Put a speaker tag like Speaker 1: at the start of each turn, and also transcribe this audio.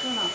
Speaker 1: 吃呢？